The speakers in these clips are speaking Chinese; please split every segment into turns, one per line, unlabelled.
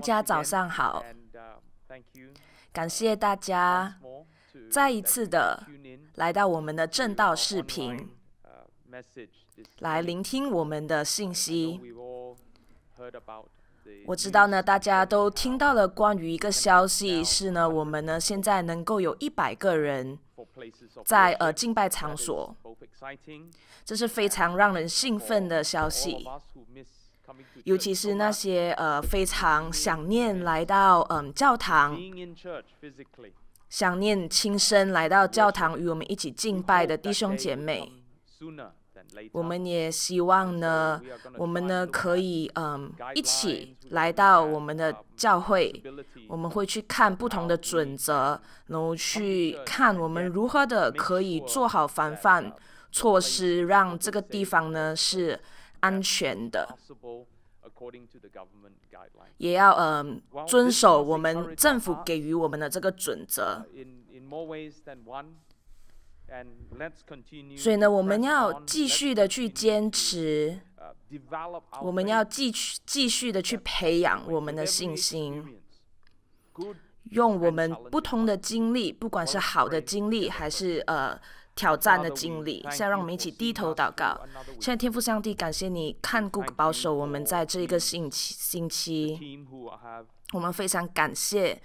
大家早上好，感谢大家再一次的来到我们的正道视频，来聆听我们的信息。我知道呢，大家都听到了关于一个消息，是呢，我们呢现在能够有一百个人在呃敬拜场所，这是非常让人兴奋的消息。尤其是那些呃非常想念来到嗯教堂，想念亲身来到教堂与我们一起敬拜的弟兄姐妹，我们也希望呢，我们呢可以嗯一起来到我们的教会，我们会去看不同的准则，然后去看我们如何的可以做好防范措施，让这个地方呢是安全的。也要嗯遵守我们政府给予我们的这个准则。所以呢，我们要继续的去坚持，我们要继续继续的去培养我们的信心，用我们不同的经历，不管是好的经历还是呃。挑战的经历，现在让我们一起低头祷告。现在天父上帝，感谢你看顾保守我们在这一个星期星期，我们非常感谢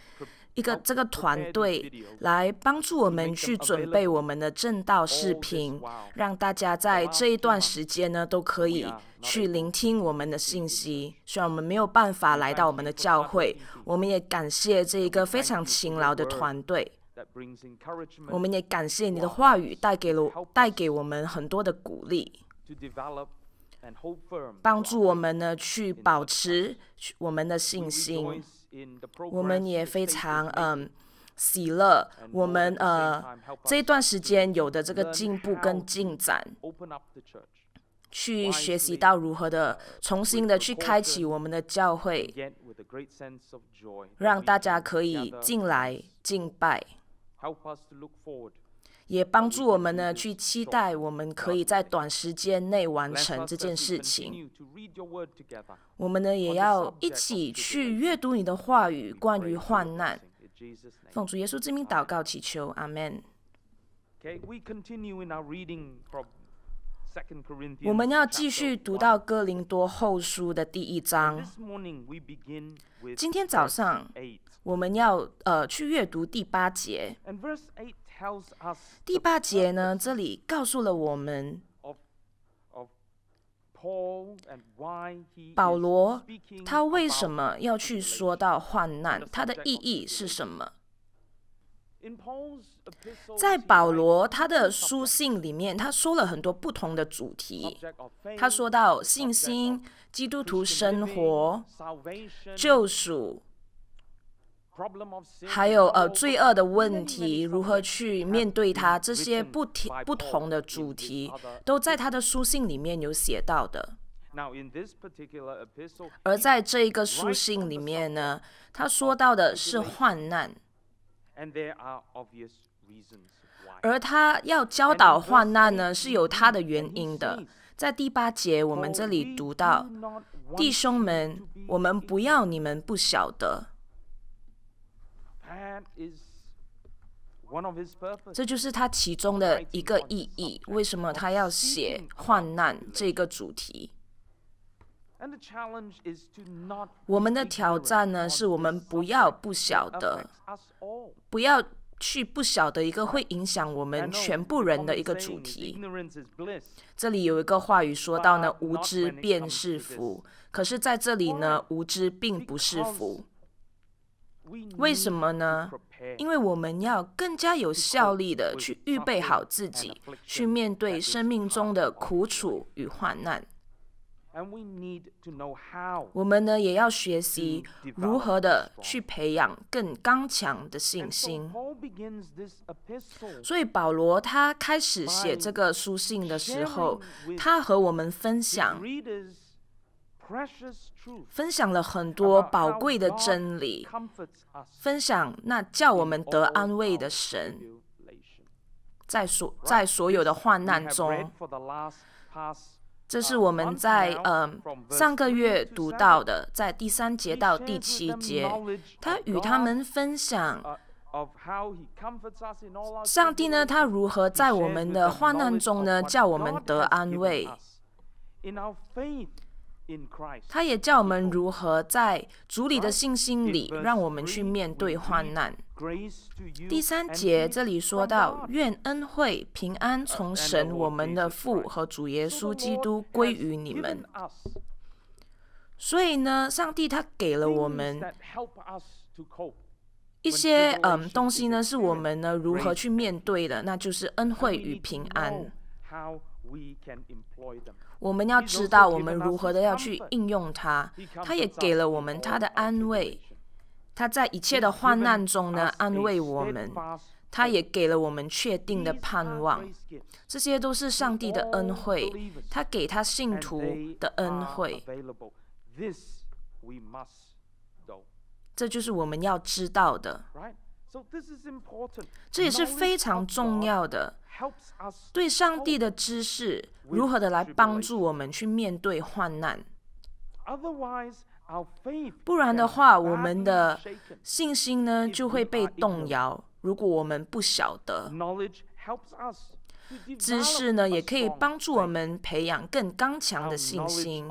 一个这个团队来帮助我们去准备我们的正道视频，让大家在这一段时间呢都可以去聆听我们的信息。虽然我们没有办法来到我们的教会，我们也感谢这一个非常勤劳的团队。我们也感谢你的话语带给了带给我们很多的鼓励，帮助我们呢去保持我们的信心。我们也非常嗯喜乐，我们呃这一段时间有的这个进步跟进展，去学习到如何的重新的去开启我们的教会，让大家可以进来敬拜。也帮助我们呢，去期待我们可以在短时间内完成这件事情。我们呢，也要一起去阅读你的话语，关于患难。奉主耶稣之名祷告祈求，阿门。我们要继续读到哥林多后书的第一章。今天早上。我们要呃去阅读第八节。第八节呢，这里告诉了我们，保罗他为什么要去说到患难，他的意义是什么？在保罗他的书信里面，他说了很多不同的主题。他说到信心、基督徒生活、救赎。还有呃，罪恶的问题如何去面对它？这些不同不同的主题都在他的书信里面有写到的。而在这一个书信里面呢，他说到的是患难，而他要教导患难呢，是有他的原因的。在第八节，我们这里读到：弟兄们，我们不要你们不晓得。这就是他其中的一个意义。为什么他要写患难这个主题？我们的挑战呢，是我们不要不晓得，不要去不晓得一个会影响我们全部人的一个主题。这里有一个话语说到呢，无知便是福。可是在这里呢，无知并不是福。为什么呢？因为我们要更加有效力的去预备好自己，去面对生命中的苦楚与患难。我们呢，也要学习如何的去培养更刚强的信心。所以保罗他开始写这个书信的时候，他和我们分享。分享了很多宝贵的真理，分享那叫我们得安慰的神，在所在所有的患难中，这是我们在嗯上个月读到的，在第三节到第七节，他与他们分享。上帝呢，他如何在我们的患难中呢，叫我们得安慰。他也叫我们如何在主里的信心里，让我们去面对患难。第三节这里说到，愿恩惠平安从神我们的父和主耶稣基督归于你们。所以呢，上帝他给了我们一些嗯东西呢，是我们呢如何去面对的，那就是恩惠与平安。我们要知道我们如何的要去应用它。他也给了我们他的安慰，他在一切的患难中呢安慰我们，他也给了我们确定的盼望。这些都是上帝的恩惠，他给他信徒的恩惠。这就是我们要知道的。这也是非常重要的。对上帝的知识如何的来帮助我们去面对患难？不然的话，我们的信心呢就会被动摇。如果我们不晓得，知识呢也可以帮助我们培养更刚强的信心。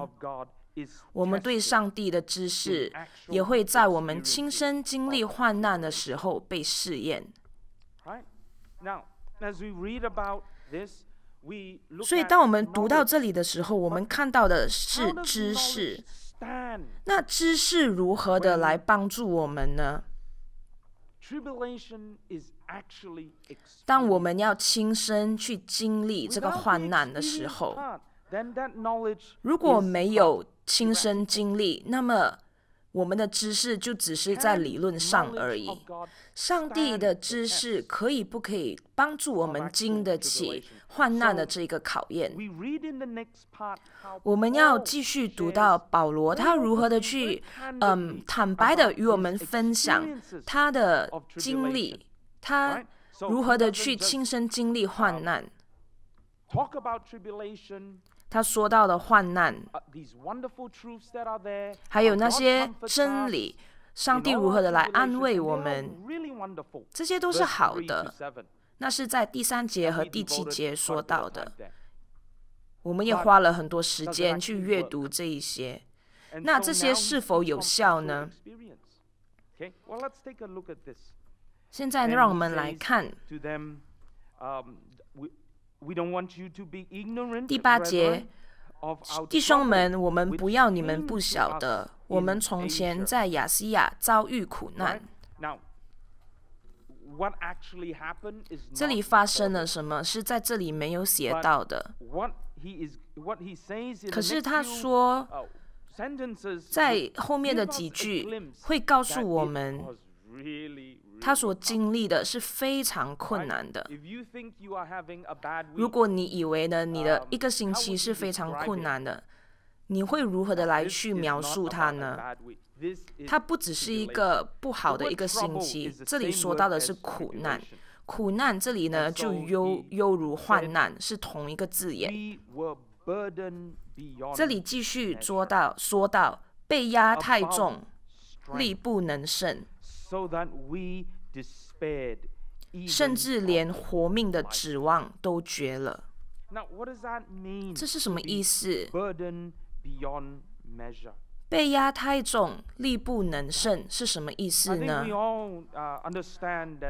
我们对上帝的知识也会在我们亲身经历患难的时候被试验。所以，当我们读到这里的时候，我们看到的是知识。那知识如何的来帮助我们呢？当我们要亲身去经历这个患难的时候，如果没有亲身经历，那么。我们的知识就只是在理论上而已。上帝的知识可以不可以帮助我们经得起患难的这个考验？我们要继续读到保罗他如何的去，嗯，坦白的与我们分享他的经历，他如何的去亲身经历患难。他说到的患难，还有那些真理，上帝如何的来安慰我们，这些都是好的。那是在第三节和第七节说到的。我们也花了很多时间去阅读这一些。那这些是否有效呢？现在让我们来看。第八节，弟兄们，我们不要你们不晓得，我们从前在亚细亚遭遇苦难。这里发生了什么？是在这里没有写到的。可是他说，在后面的几句会告诉我们。他所经历的是非常困难的。如果你以为呢，你的一个星期是非常困难的，你会如何的来去描述它呢？它不只是一个不好的一个星期，这里说到的是苦难。苦难这里呢，就犹犹如患难，是同一个字眼。这里继续说到，说到被压太重，力不能胜。甚至连活命的指望都绝了。这是什么意思？被压太重，力不能胜是什么意思呢？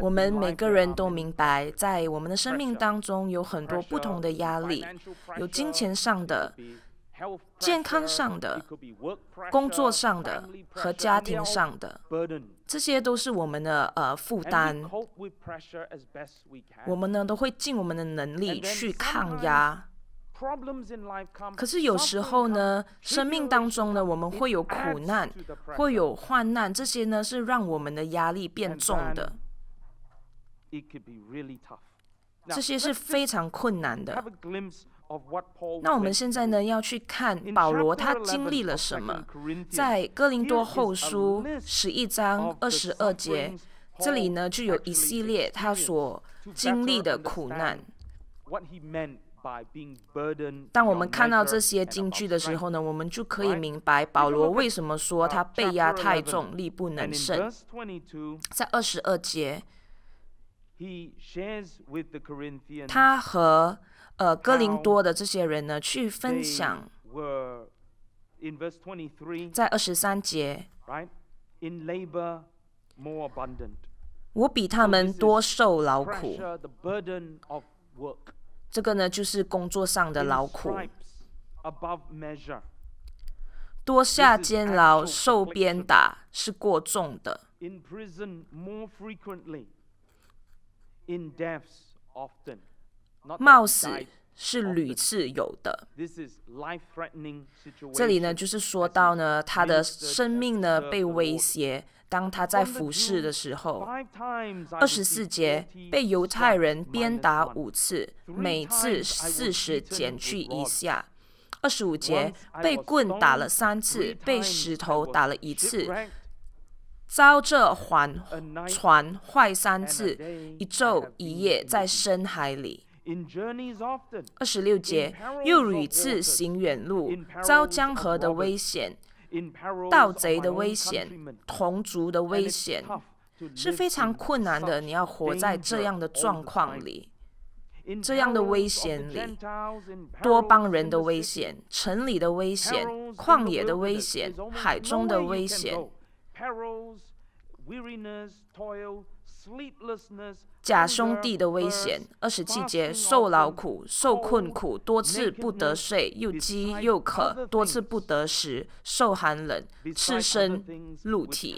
我们每个人都明白，在我们的生命当中有很多不同的压力，有金钱上的。健康上的、工作上的和家庭上的，这些都是我们的呃负担。我们呢都会尽我们的能力去抗压。可是有时候呢，生命当中呢，我们会有苦难，会有患难，这些呢是让我们的压力变重的。这些是非常困难的。那我们现在呢，要去看保罗他经历了什么？在哥林多后书十一章二十二节，这里呢就有一系列他所经历的苦难。当我们看到这些金句的时候呢，我们就可以明白保罗为什么说他被压太重，力不能胜。在二十二节，他和呃哥林多的这些人呢去分享，在二十三节。我比他们多受劳苦，这个呢就是工作上的劳苦，多下监牢、受鞭打是过重的。冒死是屡次有的。这里呢就是说到呢，他的生命呢被威胁。当他在服侍的时候，二十四节被犹太人鞭打五次，每次四十减去一下；二十五节被棍打了三次，被石头打了一次，遭这环船坏三次，一昼一夜在深海里。二十六节又屡次行远路，遭江河的危险。盗贼的危险，同族的危险，是非常困难的。你要活在这样的状况里，这样的危险里，多帮人的危险，城里的危险，旷野的危险，海中的危险。假兄弟的危险，二十七节受劳苦，受困苦，多次不得睡，又饥又渴，多次不得食，受寒冷，赤身露体。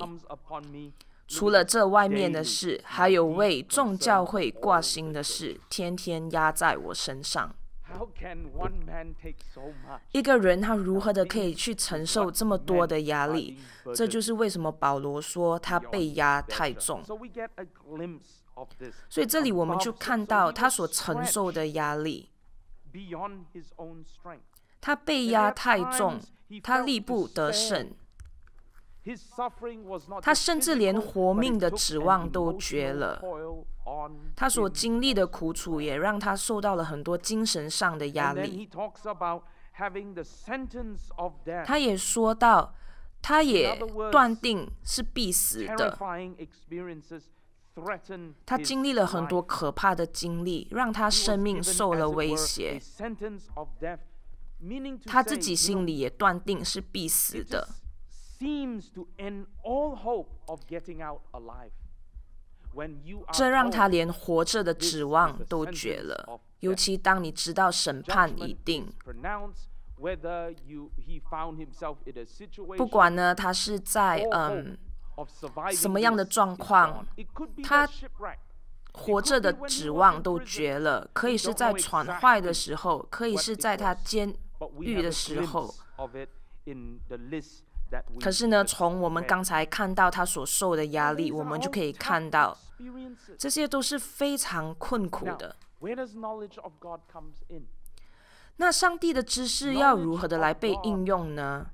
除了这外面的事，还有为众教会挂心的事，天天压在我身上。一个人他如何的可以去承受这么多的压力？这就是为什么保罗说他被压太重。所以这里我们就看到他所承受的压力。他被压太重，他力不得胜。他甚至连活命的指望都绝了。他所经历的苦楚也让他受到了很多精神上的压力。他也说到，他也断定是必死的。他经历了很多可怕的经历，让他生命受了威胁。他自己心里也断定是必死的。这让他连活着的指望都绝了。尤其当你知道审判已定，不管呢，他是在嗯什么样的状况，他活着的指望都绝了。可以是在船坏的时候，可以是在他监狱的时候。可是呢，从我们刚才看到他所受的压力，我们就可以看到，这些都是非常困苦的。那上帝的知识要如何的来被应用呢？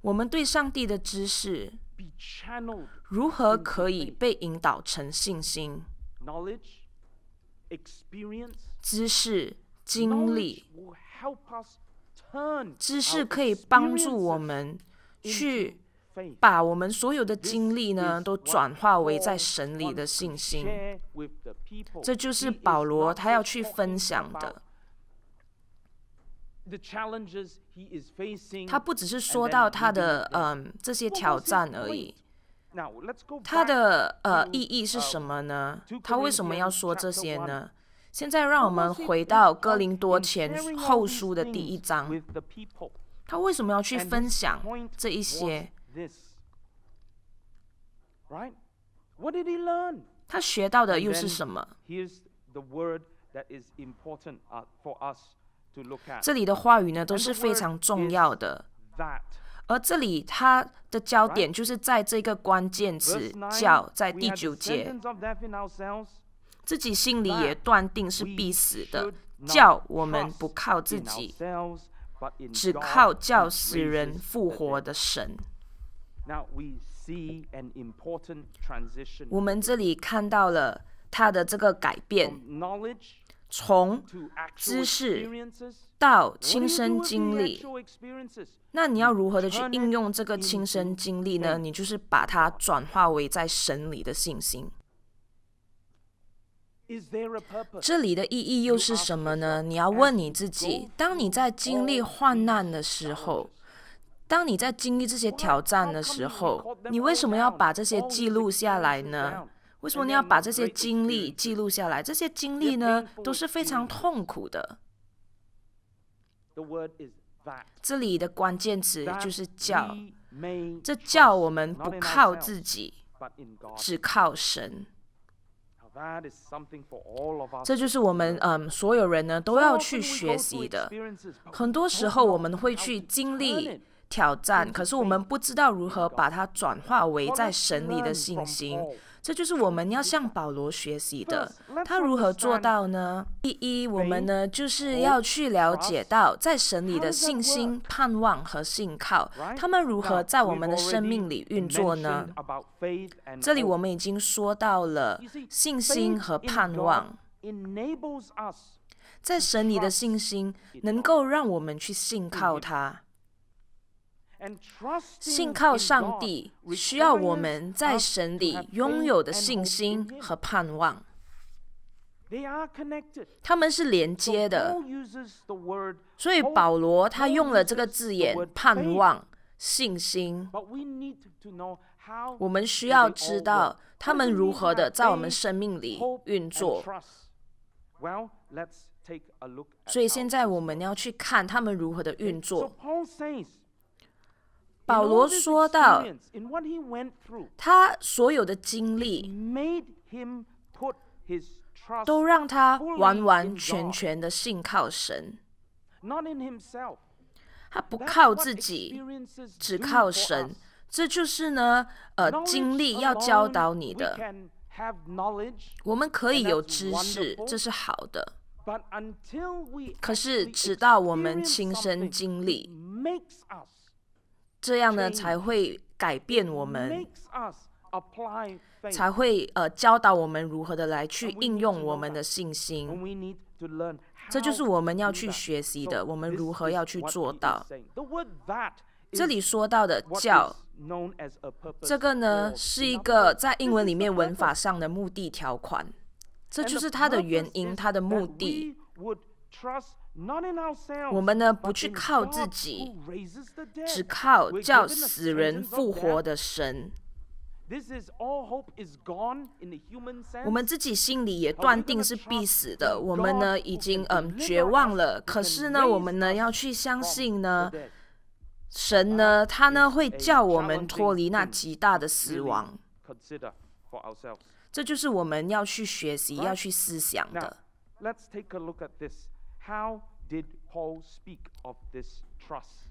我们对上帝的知识如何可以被引导成信心？知识、经历。知识可以帮助我们去把我们所有的经历呢，都转化为在神里的信心。这就是保罗他要去分享的。他不只是说到他的嗯这些挑战而已。他的呃意义是什么呢？他为什么要说这些呢？现在让我们回到哥林多前后书的第一章，他为什么要去分享这一些？他学到的又是什么？这里的话语呢都是非常重要的，而这里他的焦点就是在这个关键词叫在第九节。自己心里也断定是必死的，叫我们不靠自己，只靠叫死人复活的神。我们这里看到了他的这个改变，从知识到亲身经历。那你要如何的去应用这个亲身经历呢？你就是把它转化为在神里的信心。这里的意义又是什么呢？你要问你自己：当你在经历患难的时候，当你在经历这些挑战的时候，你为什么要把这些记录下来呢？为什么你要把这些经历记录下来？这些经历呢，都是非常痛苦的。这里的关键词就是叫，这叫我们不靠自己，只靠神。这就是我们嗯，所有人呢都要去学习的。很多时候我们会去经历挑战，可是我们不知道如何把它转化为在神里的信心。这就是我们要向保罗学习的。他如何做到呢？第一，我们呢就是要去了解到在神里的信心、盼望和信靠，他们如何在我们的生命里运作呢？这里我们已经说到了信心和盼望，在神里的信心能够让我们去信靠他。信靠上帝需要我们在神里拥有的信心和盼望，他们是连接的。所以保罗他用了这个字眼“盼望”“信心”。我们需要知道他们如何的在我们生命里运作。所以现在我们要去看他们如何的运作。保罗说到，他所有的经历都让他完完全全的信靠神，他不靠自己，只靠神。这就是呢，呃，经历要教导你的。我们可以有知识，这是好的。可是直到我们亲身经历。这样呢，才会改变我们，才会呃教导我们如何的来去应用我们的信心。这就是我们要去学习的，我们如何要去做到。这里说到的叫，这个呢是一个在英文里面文法上的目的条款，这就是它的原因，它的目的。我们呢，不去靠自己，只靠叫死人复活的神。我们自己心里也断定是必死的。我们呢，已经嗯绝望了。可是呢，我们呢要去相信呢，神呢，他呢会叫我们脱离那极大的死亡。这就是我们要去学习、要去思想的。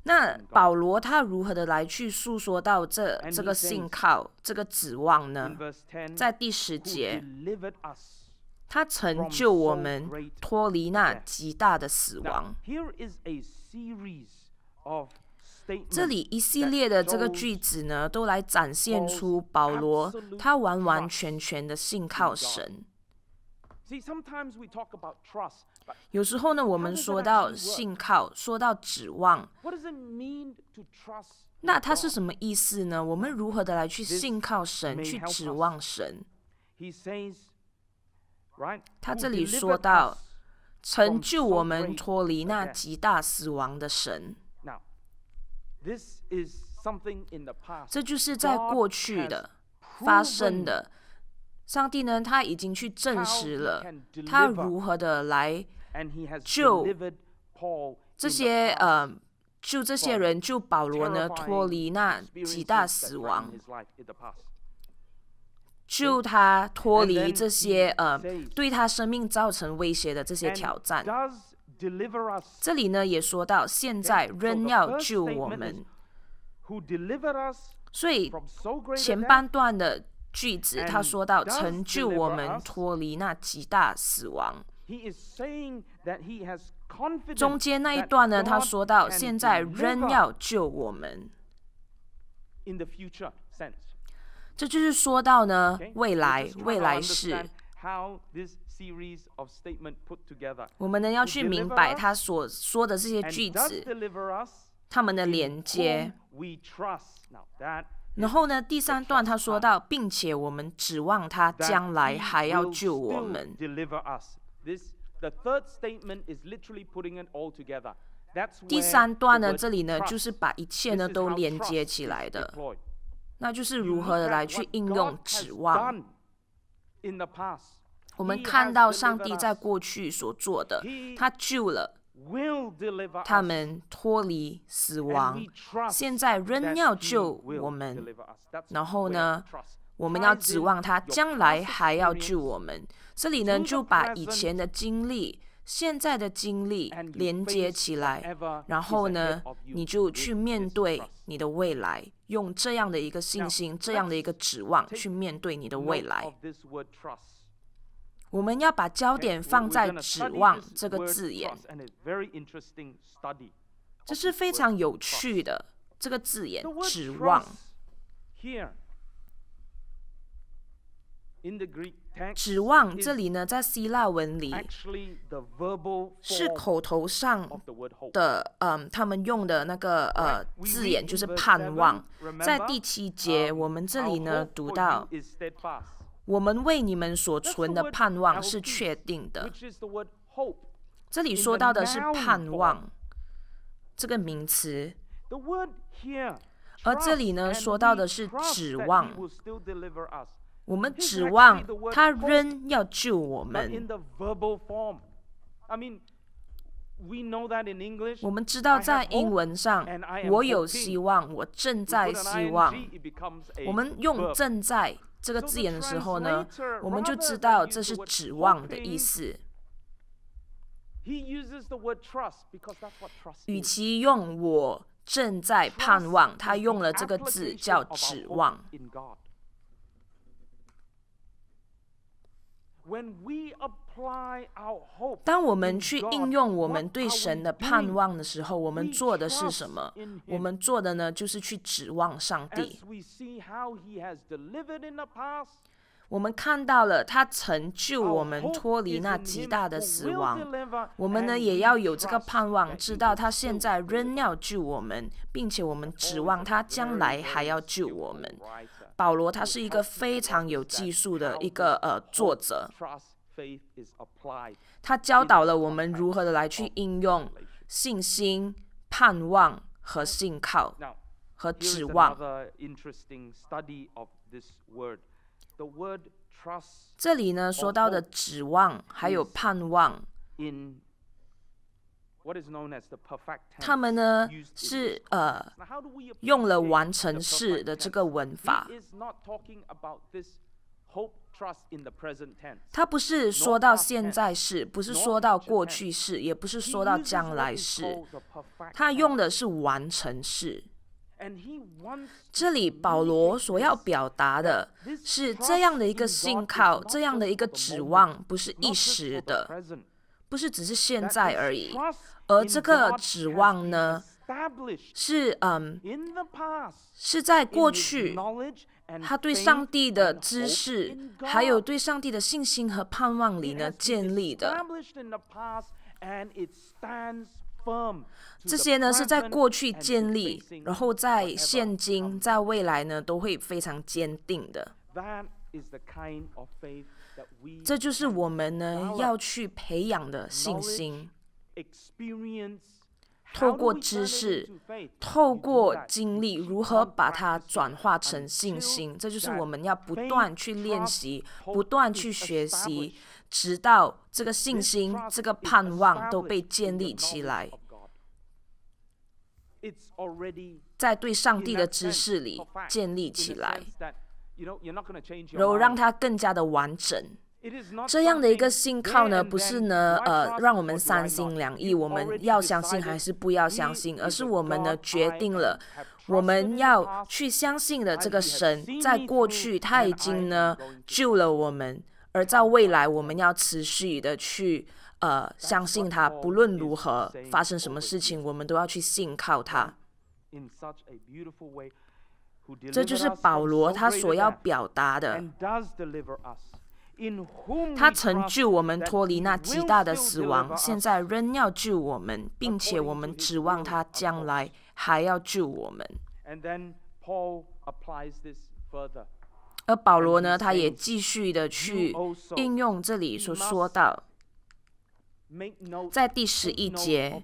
那保罗他如何的来去诉说到这这个信靠这个指望呢？在第十节，他成就我们脱离那极大的死亡。这里一系列的这个句子呢，都来展现出保罗他完完全全的信靠神。有时候呢，我们说到信靠，说到指望，那它是什么意思呢？我们如何的来去信靠神，去指望神？他这里说到，成就我们脱离那极大死亡的神。这就是在过去的发生的。上帝呢，他已经去证实了，他如何的来救这些呃，救这些人，救保罗呢，脱离那极大死亡，救他脱离这些呃，对他生命造成威胁的这些挑战。这里呢也说到，现在仍要救我们，所以前半段的。句子，他说到成就我们脱离那极大死亡。中间那一段呢，他说到现在仍要救我们。这就是说到呢，未来未来是我们呢要去明白他所说的这些句子，他们的连接。然后呢，第三段他说到，并且我们指望他将来还要救我们。第三段呢，这里呢就是把一切呢都连接起来的，那就是如何的来去应用指望。我们看到上帝在过去所做的，他救了他们脱离死亡，现在仍要救我们。然后呢，我们要指望他将来还要救我们。这里呢就把以前的经历。现在的经历连接起来，然后呢，你就去面对你的未来，用这样的一个信心、这样的一个指望去面对你的未来。我们要把焦点放在“指望”这个字眼，这是非常有趣的这个字眼“指望”。指望这里呢，在希腊文里是口头上的，嗯，他们用的那个呃字眼就是盼望。在第七节，我们这里呢读到，我们为你们所存的盼望是确定的。这里说到的是盼望这个名词，而这里呢说到的是指望。我们指望他仍要救我们。我们知道在英文上，我有希望，我正在希望。我们用“正在”这个字眼的时候呢，我们就知道这是指望的意思。与其用“我正在盼望”，他用了这个字叫“指望”。当我们去应用我们对神的盼望的时候，我们做的是什么？我们做的呢，就是去指望上帝。我们看到了他曾救我们脱离那极大的死亡，我们呢也要有这个盼望，知道他现在仍要救我们，并且我们指望他将来还要救我们。保罗他是一个非常有技术的一个呃作者，他教导了我们如何的来去应用信心、盼望和信靠和指望。这里呢说到的指望还有盼望。他们呢是呃用了完成式的这个文法，他不是说到现在式，不是说到过去式，也不是说到将来式，他用的是完成式。这里保罗所要表达的是这样的一个信靠，这样的一个指望，不是一时的，不是只是现在而已。而这个指望呢，是嗯，是在过去，他对上帝的知识，还有对上帝的信心和盼望里呢建立的。这些呢是在过去建立，然后在现今、在未来呢都会非常坚定的。这就是我们呢要去培养的信心。透过知识，透过经历，如何把它转化成信心？这就是我们要不断去练习、不断去学习，直到这个信心、这个盼望都被建立起来，在对上帝的知识里建立起来，然后让它更加的完整。这样的一个信靠呢，不是呢，呃，让我们三心两意，我们要相信还是不要相信，而是我们呢决定了，我们要去相信的这个神，在过去他已经呢救了我们，而在未来我们要持续的去呃相信他，不论如何发生什么事情，我们都要去信靠他。这就是保罗他所要表达的。他曾救我们脱离那极大的死亡，现在仍要救我们，并且我们指望他将来还要救我们。而保罗呢，他也继续的去应用这里所说到，在第十一节，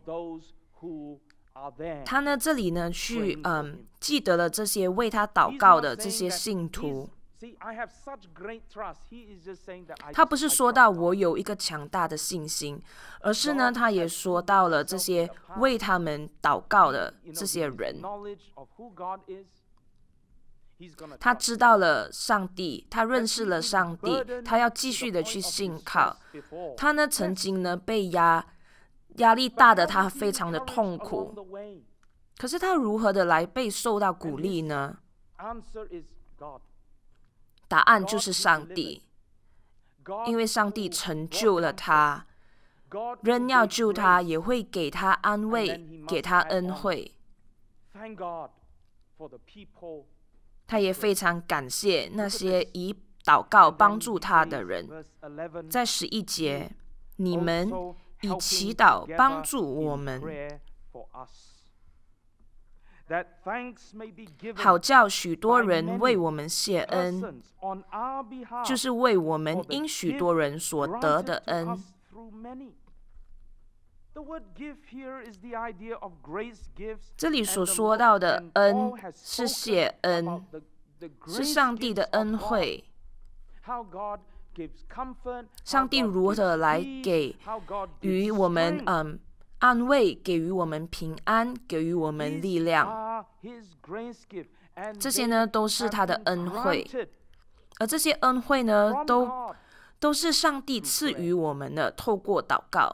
他呢这里呢去嗯记得了这些为他祷告的这些信徒。他不是说到我有一个强大的信心，而是呢，他也说到了这些为他们祷告的这些人。他知道了上帝，他认识了上帝，他要继续的去信靠。他呢，曾经呢被压压力大的，他非常的痛苦。可是他如何的来被受到鼓励呢？答案就是上帝，因为上帝成就了他，仍要救他，也会给他安慰，给他恩惠。他也非常感谢那些以祷告帮助他的人。在十一节，你们以祈祷帮助我们。好叫许多人为我们谢恩，就是为我们因许多人所得的恩。这里所说到的恩是谢恩，是上帝的恩惠。上帝如何来给予我们嗯？安慰，给予我们平安，给予我们力量，这些呢都是他的恩惠，而这些恩惠呢，都都是上帝赐予我们的。透过祷告，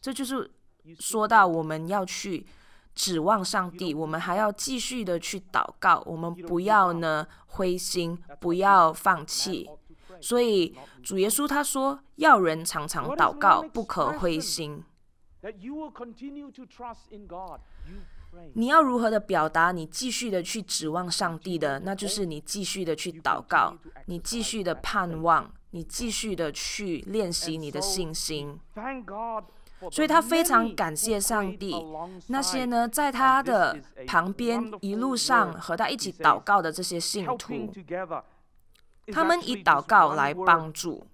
这就是说到我们要去指望上帝，我们还要继续的去祷告，我们不要呢灰心，不要放弃。所以主耶稣他说：“要人常常祷告，不可灰心。”你要如何的表达？你继续的去指望上帝的，那就是你继续的去祷告，你继续的盼望，你继续的去练习你的信心。所以他非常感谢上帝，那些呢在他的旁边一路上和他一起祷告的这些信徒。他们以祷告来帮助。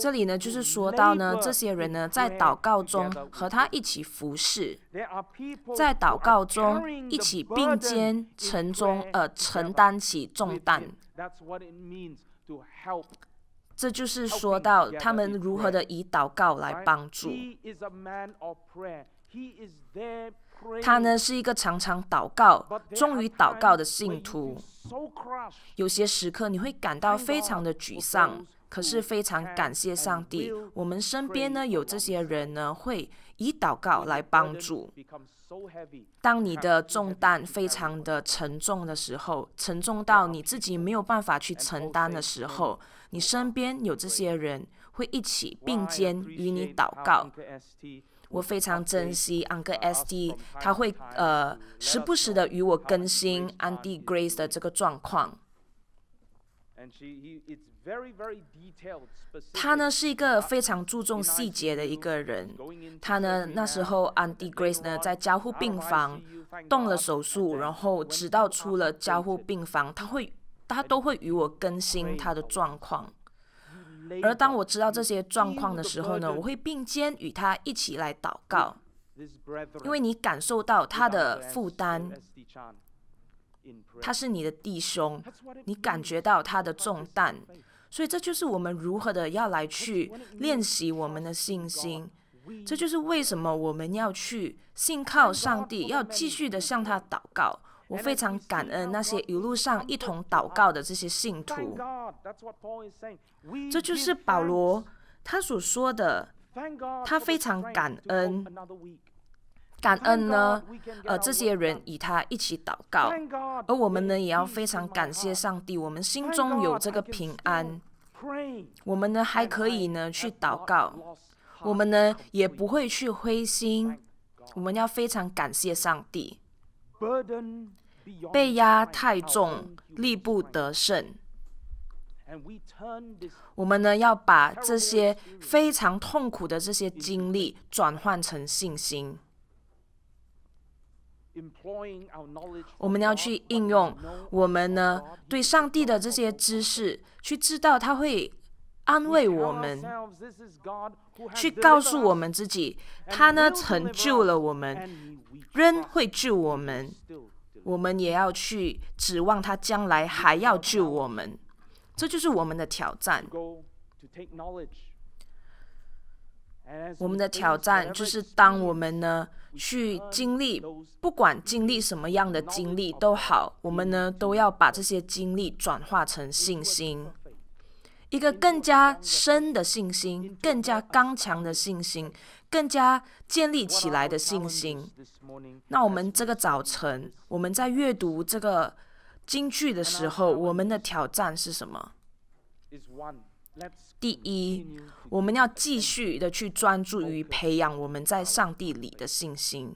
这里呢，就是说到呢，这些人呢，在祷告中和他一起服侍，在祷告中一起并肩承中呃承担起重担。这就是说到他们如何的以祷告来帮助。他呢是一个常常祷告、忠于祷告的信徒。有些时刻你会感到非常的沮丧，可是非常感谢上帝，我们身边呢有这些人呢会以祷告来帮助。当你的重担非常的沉重的时候，沉重到你自己没有办法去承担的时候，你身边有这些人会一起并肩与你祷告。我非常珍惜 Uncle S D，他会呃时不时的与我更新 Andy Grace 的这个状况。他呢是一个非常注重细节的一个人。他呢那时候 Andy Grace 呢在交互病房动了手术，然后直到出了交互病房，他会他都会与我更新他的状况。而当我知道这些状况的时候呢，我会并肩与他一起来祷告，因为你感受到他的负担，他是你的弟兄，你感觉到他的重担，所以这就是我们如何的要来去练习我们的信心，这就是为什么我们要去信靠上帝，要继续的向他祷告。我非常感恩那些一路上一同祷告的这些信徒。这就是保罗他所说的，他非常感恩，感恩呢，呃，这些人与他一起祷告，而我们呢，也要非常感谢上帝，我们心中有这个平安，我们呢还可以呢去祷告，我们呢也不会去灰心，我们要非常感谢上帝。被压太重，力不得胜。我们呢要把这些非常痛苦的这些经历转换成信心。我们要去应用我们呢对上帝的这些知识，去知道他会安慰我们，去告诉我们自己，他呢成就了我们，仍会救我们。我们也要去指望他将来还要救我们，这就是我们的挑战。我们的挑战就是，当我们呢去经历，不管经历什么样的经历都好，我们呢都要把这些经历转化成信心，一个更加深的信心，更加刚强的信心，更加建立起来的信心。那我们这个早晨，我们在阅读这个京剧的时候，我们的挑战是什么？第一，我们要继续的去专注于培养我们在上帝里的信心。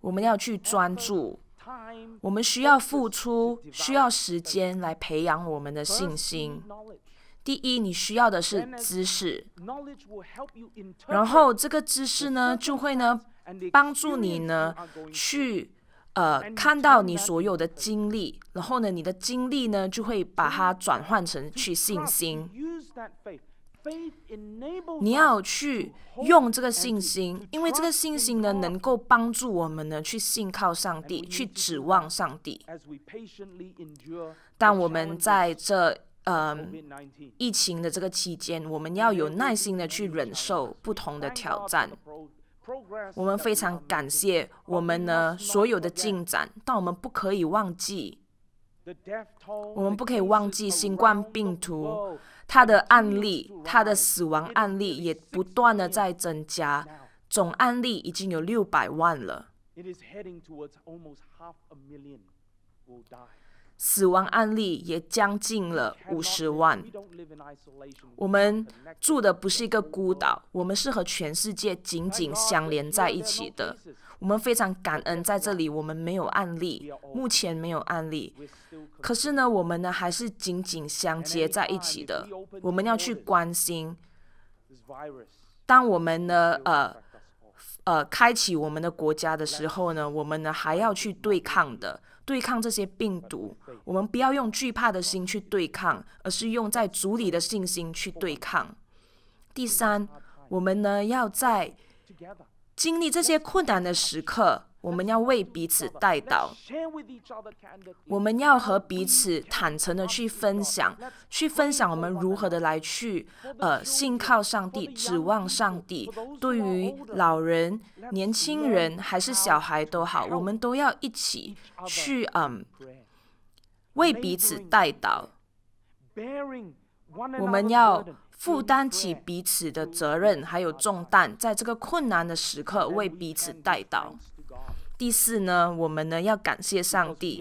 我们要去专注，我们需要付出，需要时间来培养我们的信心。第一，你需要的是知识，然后这个知识呢，就会呢帮助你呢去。呃，看到你所有的经历，然后呢，你的经历呢，就会把它转换成去信心。你要去用这个信心，因为这个信心呢，能够帮助我们呢，去信靠上帝，去指望上帝。但我们在这呃疫情的这个期间，我们要有耐心的去忍受不同的挑战。我们非常感谢我们呢所有的进展，但我们不可以忘记，我们不可以忘记新冠病毒它的案例，他的死亡案例也不断的在增加，总案例已经有六百万了。死亡案例也将近了五十万。我们住的不是一个孤岛，我们是和全世界紧紧相连在一起的。我们非常感恩在这里，我们没有案例，目前没有案例。可是呢，我们呢还是紧紧相接在一起的。我们要去关心。当我们呢呃呃开启我们的国家的时候呢，我们呢还要去对抗的。对抗这些病毒，我们不要用惧怕的心去对抗，而是用在主里的信心去对抗。第三，我们呢要在经历这些困难的时刻。我们要为彼此带祷，我们要和彼此坦诚的去分享，去分享我们如何的来去，呃，信靠上帝，指望上帝。对于老人、年轻人还是小孩都好，我们都要一起去，嗯，为彼此带祷。我们要负担起彼此的责任还有重担，在这个困难的时刻为彼此带祷。第四呢，我们呢要感谢上帝，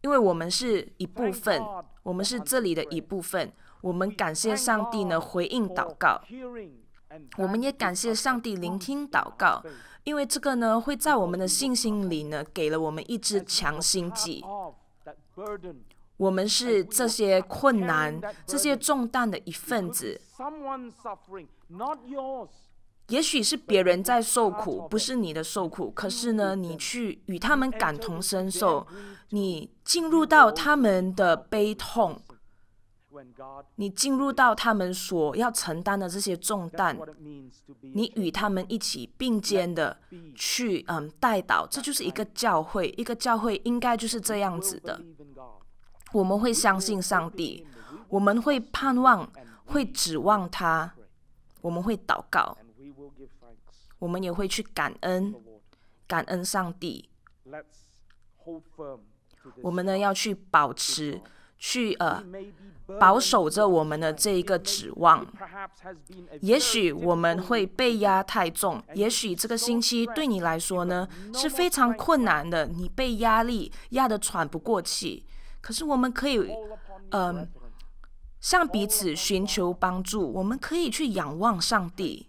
因为我们是一部分，我们是这里的一部分。我们感谢上帝呢回应祷告，我们也感谢上帝聆听祷告，因为这个呢会在我们的信心里呢给了我们一支强心剂。我们是这些困难、这些重担的一份子。也许是别人在受苦，不是你的受苦。可是呢，你去与他们感同身受，你进入到他们的悲痛，你进入到他们所要承担的这些重担，你与他们一起并肩的去嗯带导，这就是一个教会，一个教会应该就是这样子的。我们会相信上帝，我们会盼望，会指望他，我们会祷告。我们也会去感恩，感恩上帝。我们呢要去保持，去呃保守着我们的这一个指望。也许我们会被压太重，也许这个星期对你来说呢是非常困难的，你被压力压得喘不过气。可是我们可以，嗯，向彼此寻求帮助，我们可以去仰望上帝。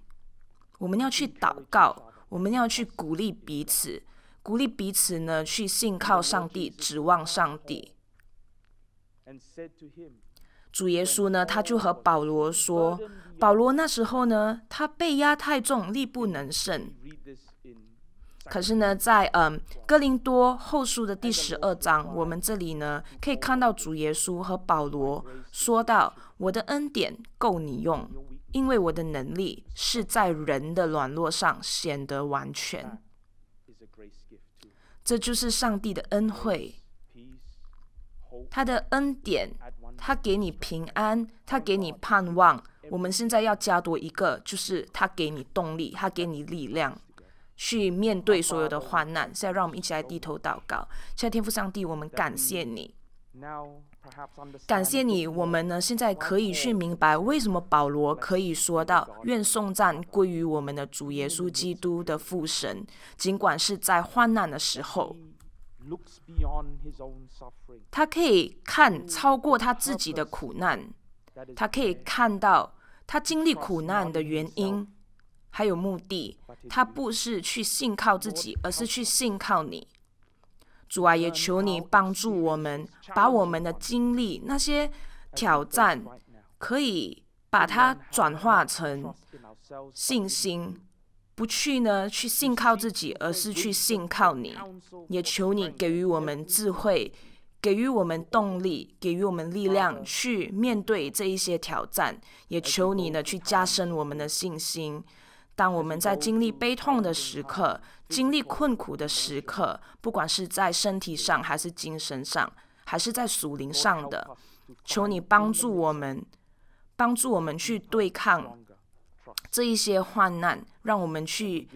我们要去祷告，我们要去鼓励彼此，鼓励彼此呢，去信靠上帝，指望上帝。主耶稣呢，他就和保罗说：“保罗那时候呢，他被压太重，力不能胜。可是呢，在嗯哥林多后书的第十二章，我们这里呢可以看到主耶稣和保罗说到：我的恩典够你用，因为我的能力是在人的软弱上显得完全。这就是上帝的恩惠，他的恩典。”他给你平安，他给你盼望。我们现在要加多一个，就是他给你动力，他给你力量，去面对所有的患难。现在让我们一起来低头祷告。现在天父上帝，我们感谢你，感谢你。我们呢，现在可以去明白为什么保罗可以说到“愿颂赞归于我们的主耶稣基督的父神”，尽管是在患难的时候。他可以看超过他自己的苦难，他可以看到他经历苦难的原因，还有目的。他不是去信靠自己，而是去信靠你。主啊，也求你帮助我们，把我们的经历那些挑战，可以把它转化成信心。不去呢，去信靠自己，而是去信靠你。也求你给予我们智慧，给予我们动力，给予我们力量，去面对这一些挑战。也求你呢，去加深我们的信心。当我们在经历悲痛的时刻，经历困苦的时刻，不管是在身体上，还是精神上，还是在属灵上的，求你帮助我们，帮助我们去对抗。这一些患难，让我们去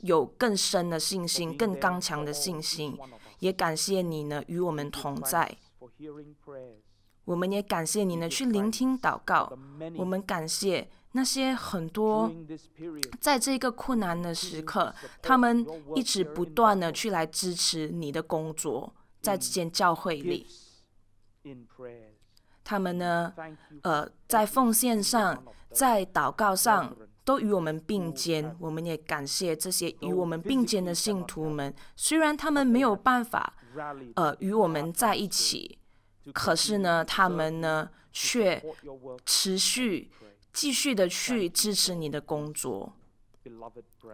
有更深的信心、更刚强的信心。也感谢你呢，与我们同在。我们也感谢你呢，去聆听祷告。我们感谢那些很多在这个困难的时刻，他们一直不断的去来支持你的工作，在这间教会里。他们呢，呃，在奉献上，在祷告上，都与我们并肩。我们也感谢这些与我们并肩的信徒们。虽然他们没有办法，呃，与我们在一起，可是呢，他们呢，却持续继续的去支持你的工作。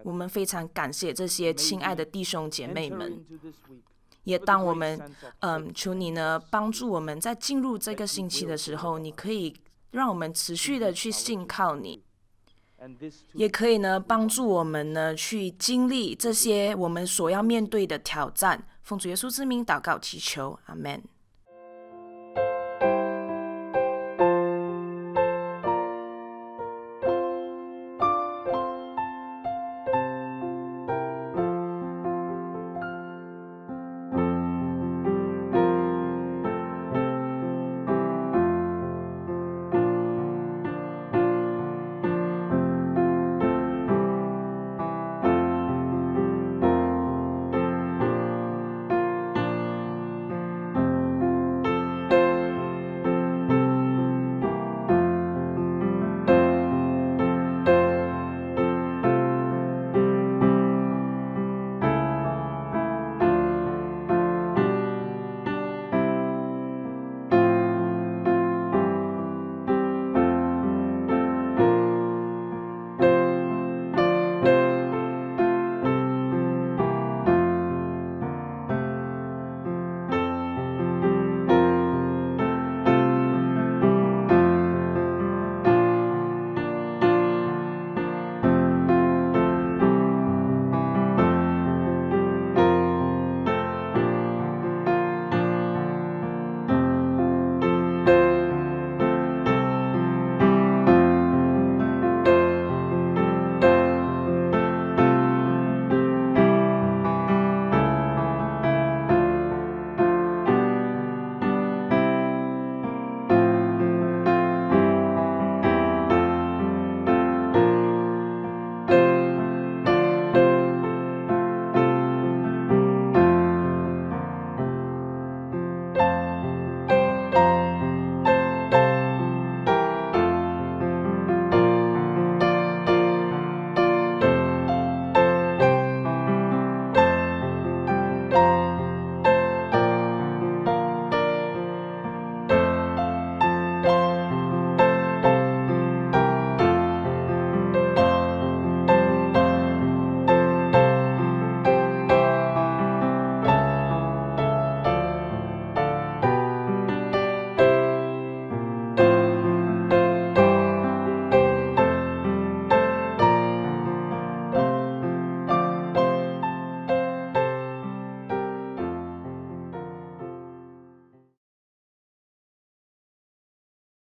我们非常感谢这些亲爱的弟兄姐妹们。也当我们，嗯，求你呢帮助我们在进入这个星期的时候，你可以让我们持续的去信靠你，也可以呢帮助我们呢去经历这些我们所要面对的挑战。奉主耶稣之名祷告祈求，阿门。